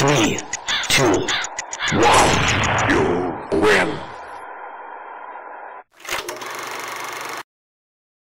Three, two, one. You win.